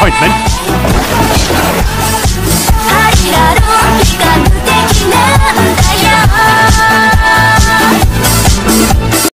appointment